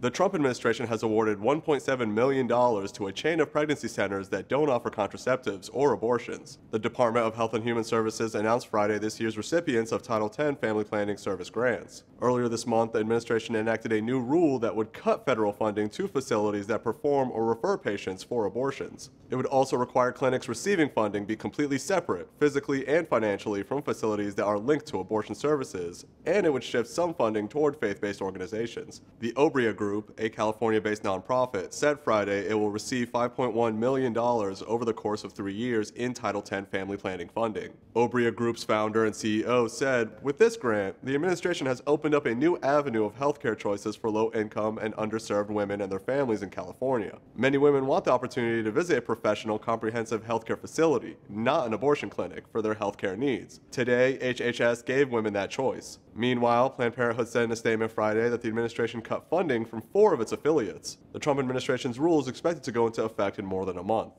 The Trump administration has awarded $1.7 million to a chain of pregnancy centers that don't offer contraceptives or abortions. The Department of Health and Human Services announced Friday this year's recipients of Title X Family Planning Service grants. Earlier this month, the administration enacted a new rule that would cut federal funding to facilities that perform or refer patients for abortions. It would also require clinics receiving funding be completely separate, physically and financially, from facilities that are linked to abortion services, and it would shift some funding toward faith-based organizations. The Obria Group Group, a California based nonprofit, said Friday it will receive $5.1 million over the course of three years in Title X family planning funding. Obria Group's founder and CEO said, With this grant, the administration has opened up a new avenue of healthcare choices for low income and underserved women and their families in California. Many women want the opportunity to visit a professional, comprehensive healthcare facility, not an abortion clinic, for their healthcare needs. Today, HHS gave women that choice. Meanwhile, Planned Parenthood said in a statement Friday that the administration cut funding from four of its affiliates. The Trump administration's rule is expected to go into effect in more than a month.